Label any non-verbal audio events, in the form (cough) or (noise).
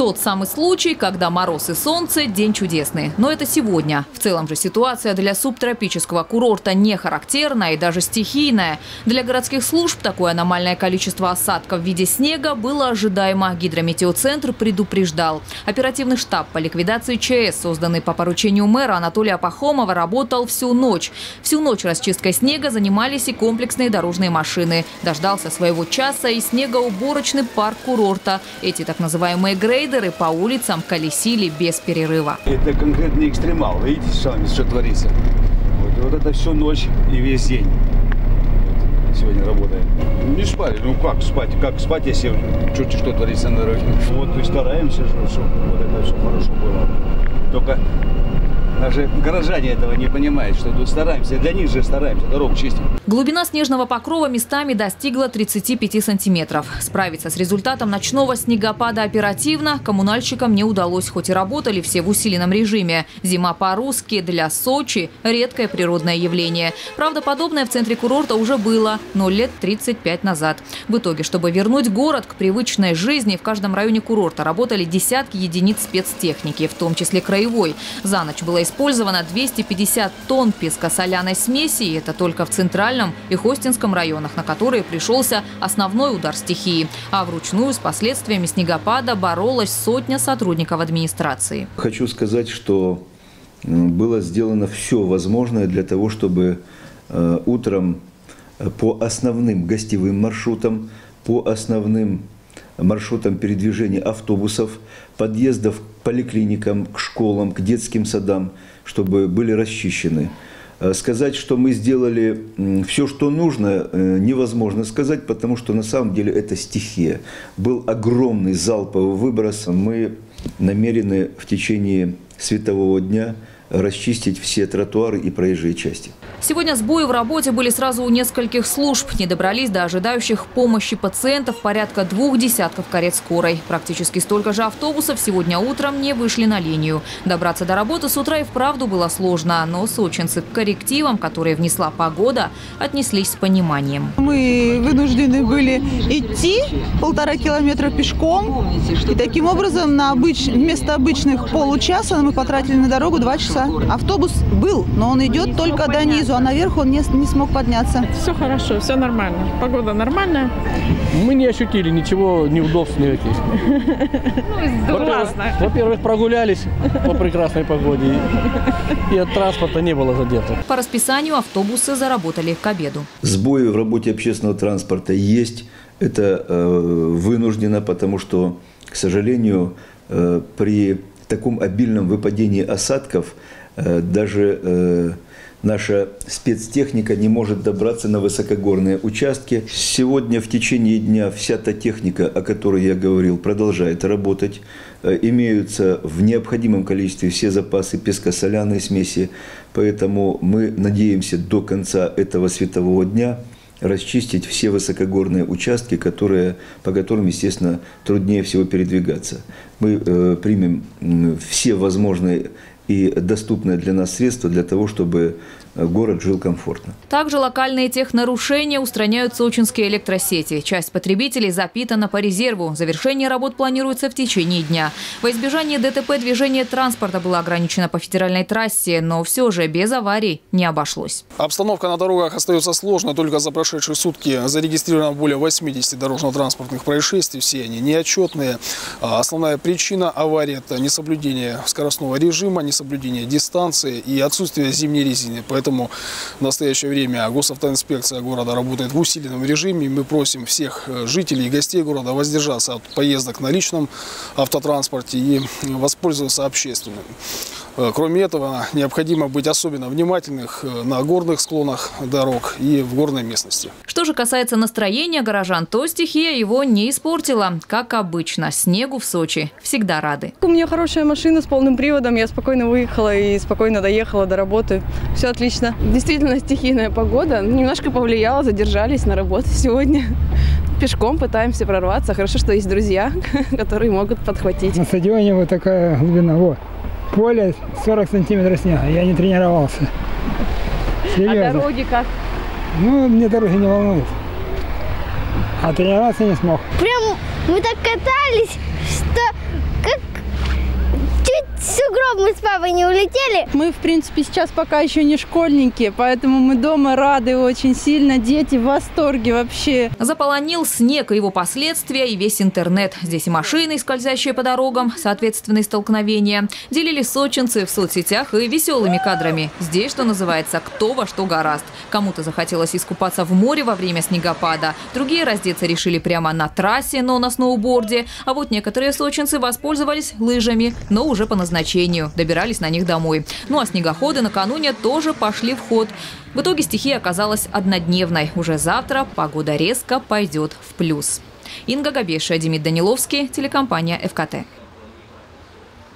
Тот самый случай, когда мороз и солнце – день чудесный. Но это сегодня. В целом же ситуация для субтропического курорта не характерная и даже стихийная. Для городских служб такое аномальное количество осадков в виде снега было ожидаемо. Гидрометеоцентр предупреждал. Оперативный штаб по ликвидации ЧС, созданный по поручению мэра Анатолия Пахомова, работал всю ночь. Всю ночь расчисткой снега занимались и комплексные дорожные машины. Дождался своего часа и снегоуборочный парк курорта. Эти так называемые грейдеры по улицам колесили без перерыва. Это конкретный экстремал. Видите сами, что творится? Вот, вот это всю ночь и весь день. Сегодня работаем. Не спали. Ну как спать? Как спать, если чуть что творится на дороге? Вот и стараемся, чтобы вот это все хорошо было. Только даже горожане этого не понимают, что тут стараемся. Для них же стараемся, дорогу чистим. Глубина снежного покрова местами достигла 35 сантиметров. Справиться с результатом ночного снегопада оперативно коммунальщикам не удалось, хоть и работали все в усиленном режиме. Зима по-русски для Сочи – редкое природное явление. Правда, подобное в центре курорта уже было, но лет 35 назад. В итоге, чтобы вернуть город к привычной жизни, в каждом районе курорта работали десятки единиц спецтехники, в том числе краевой. За ночь было использовано 250 тонн пескосоляной смеси, и это только в Центральном и Хостинском районах, на которые пришелся основной удар стихии. А вручную с последствиями снегопада боролась сотня сотрудников администрации. Хочу сказать, что было сделано все возможное для того, чтобы э, утром э, по основным гостевым маршрутам, по основным маршрутам передвижения автобусов, подъездов к поликлиникам, к школам, к детским садам, чтобы были расчищены. Э, сказать, что мы сделали все, что нужно, невозможно сказать, потому что на самом деле это стихия. Был огромный залповый выброс. Мы намерены в течение светового дня расчистить все тротуары и проезжие части. Сегодня сбои в работе были сразу у нескольких служб. Не добрались до ожидающих помощи пациентов порядка двух десятков карет скорой. Практически столько же автобусов сегодня утром не вышли на линию. Добраться до работы с утра и вправду было сложно, но сочинцы к коррективам, которые внесла погода, отнеслись с пониманием. Мы вынуждены были идти полтора километра пешком. И таким образом на обыч... вместо обычных получаса мы потратили на дорогу два часа. Автобус был, но он идет только до низу, а наверх он не, не смог подняться. Все хорошо, все нормально. Погода нормальная. Мы не ощутили ничего неудобств никаких. Ну, классно. Во-первых, прогулялись по прекрасной погоде. И от транспорта не было задержек. По расписанию автобусы заработали к обеду. Сбои в работе общественного транспорта есть. Это э, вынуждено, потому что, к сожалению, э, при таком обильном выпадении осадков э, даже э, наша спецтехника не может добраться на высокогорные участки. Сегодня в течение дня вся та техника, о которой я говорил, продолжает работать. Э, имеются в необходимом количестве все запасы пескосоляной смеси, поэтому мы надеемся до конца этого светового дня – расчистить все высокогорные участки, которые, по которым, естественно, труднее всего передвигаться. Мы э, примем все возможные и доступные для нас средства для того, чтобы город жил комфортно. Также локальные технарушения устраняют сочинские электросети. Часть потребителей запитана по резерву. Завершение работ планируется в течение дня. Во избежание ДТП движение транспорта было ограничено по федеральной трассе, но все же без аварий не обошлось. Обстановка на дорогах остается сложной. Только за прошедшие сутки зарегистрировано более 80 дорожно-транспортных происшествий. Все они неотчетные. А основная причина аварии – это несоблюдение скоростного режима, несоблюдение дистанции и отсутствие зимней резины. Поэтому в настоящее время госавтоинспекция города работает в усиленном режиме. Мы просим всех э, жителей и гостей города воздержаться от поездок на личном автотранспорте и воспользоваться общественным. Э, кроме этого, необходимо быть особенно внимательных э, на горных склонах дорог и в горной местности. Что же касается настроения горожан, то стихия его не испортила. Как обычно, снегу в Сочи всегда рады. У меня хорошая машина с полным приводом. Я спокойно выехала и спокойно доехала до работы. Все отлично. Действительно стихийная погода. Немножко повлияла, задержались на работе сегодня. Пешком пытаемся прорваться. Хорошо, что есть друзья, (laughs) которые могут подхватить. На стадионе вот такая глубина. Вот поле 40 сантиметров снега. Я не тренировался. Серьезно. А дороги как? Ну, мне дороги не волнуют. А тренироваться не смог. Прям мы так катались, что как мы с папой не улетели. Мы, в принципе, сейчас пока еще не школьники, поэтому мы дома рады очень сильно. Дети в восторге вообще. Заполонил снег и его последствия и весь интернет. Здесь и машины, скользящие по дорогам, соответственные столкновения. Делились сочинцы в соцсетях и веселыми кадрами. Здесь, что называется, кто во что гораст. Кому-то захотелось искупаться в море во время снегопада. Другие раздеться решили прямо на трассе, но на сноуборде. А вот некоторые сочинцы воспользовались лыжами, но уже по назначению. Добирались на них домой. Ну а снегоходы накануне тоже пошли в ход. В итоге стихия оказалась однодневной. Уже завтра погода резко пойдет в плюс. Инга Габеша, Демид Даниловский, телекомпания «ФКТ».